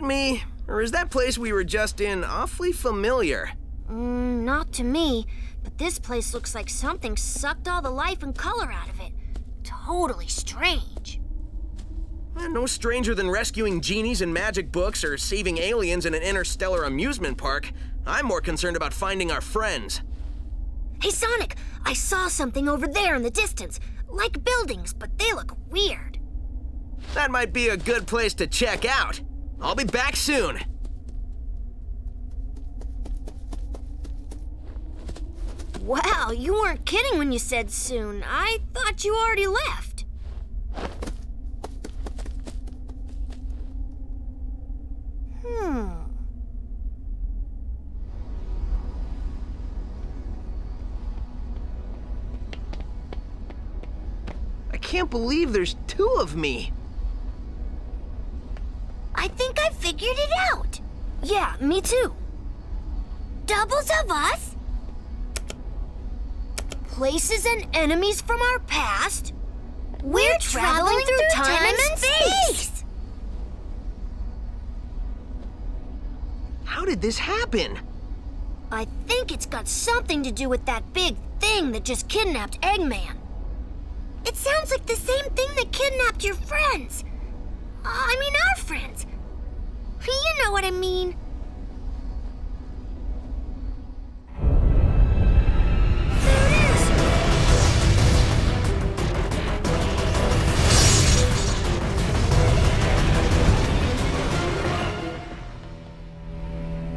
it me, or is that place we were just in awfully familiar? Mm, not to me, but this place looks like something sucked all the life and color out of it. Totally strange. Eh, No stranger than rescuing genies in magic books or saving aliens in an interstellar amusement park. I'm more concerned about finding our friends. Hey, Sonic, I saw something over there in the distance. Like buildings, but they look weird. That might be a good place to check out. I'll be back soon. Wow, you weren't kidding when you said soon. I thought you already left. Hmm. I can't believe there's two of me. I think I figured it out. Yeah, me too. Doubles of us? Places and enemies from our past? We're, traveling, through, time, and space. How did this happen? I think it's got something to do with that big thing that just kidnapped Eggman. It sounds like the same thing that kidnapped your friends. Uh, I mean, our friends. Know what I mean.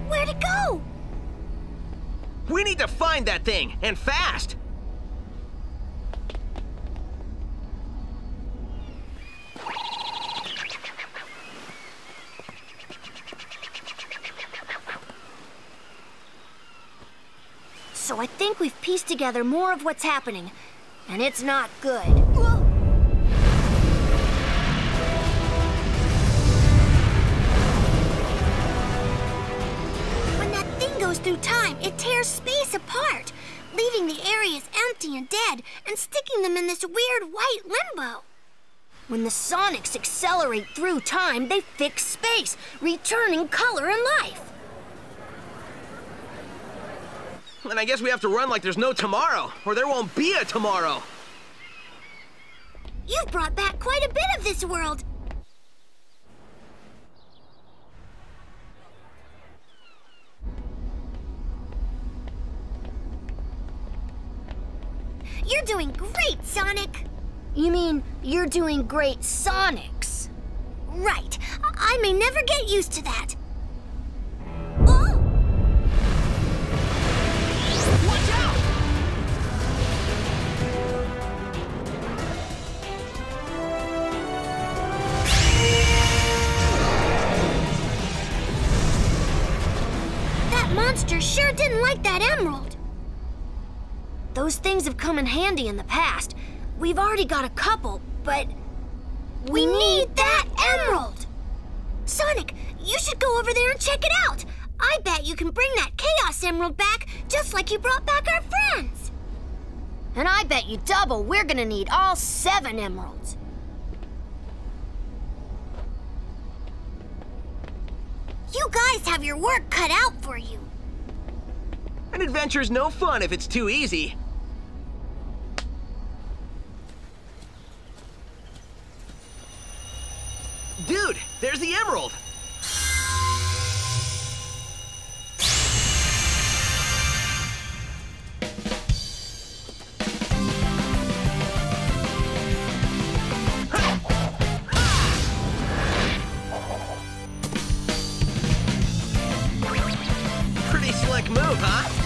Where'd it go? We need to find that thing, and fast! So I think we've pieced together more of what's happening, and it's not good. When that thing goes through time, it tears space apart, leaving the areas empty and dead, and sticking them in this weird white limbo. When the Sonics accelerate through time, they fix space, returning color and life. Then I guess we have to run like there's no tomorrow, or there won't be a tomorrow. You've brought back quite a bit of this world. You're doing great, Sonic. You mean you're doing great, Sonics? Right. I, I may never get used to that. Sure didn't like that emerald. Those things have come in handy in the past. We've already got a couple, but we need that emerald. Sonic, you should go over there and check it out. I bet you can bring that Chaos Emerald back just like you brought back our friends. And I bet you double we're gonna need all seven emeralds. You guys have your work cut out for you. An adventure's no fun if it's too easy. Dude, there's the emerald! Pretty slick move, huh?